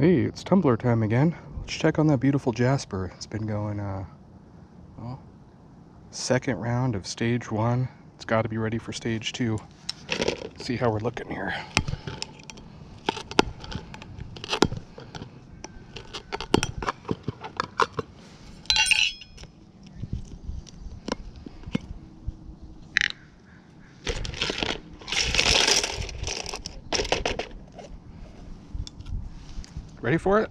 Hey, it's tumbler time again. Let's check on that beautiful jasper. It's been going, uh, well, second round of stage one. It's got to be ready for stage two. See how we're looking here. Ready for it?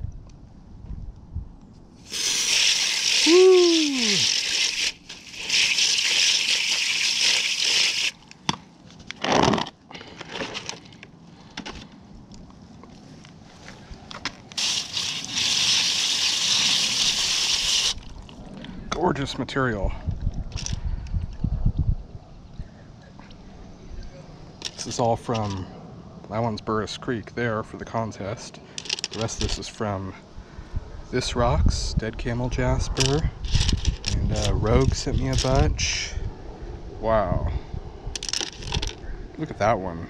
Gorgeous material. This is all from, one's Burris Creek there for the contest. The rest of this is from This Rocks, Dead Camel Jasper, and uh, Rogue sent me a bunch. Wow. Look at that one.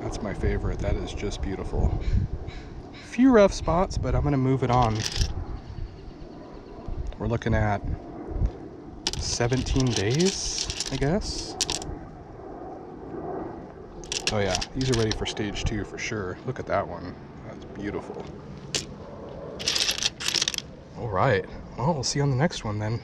That's my favorite. That is just beautiful. A few rough spots, but I'm going to move it on. We're looking at 17 days, I guess. Oh yeah, these are ready for stage two for sure. Look at that one. Beautiful. All right. Well, we'll see you on the next one then.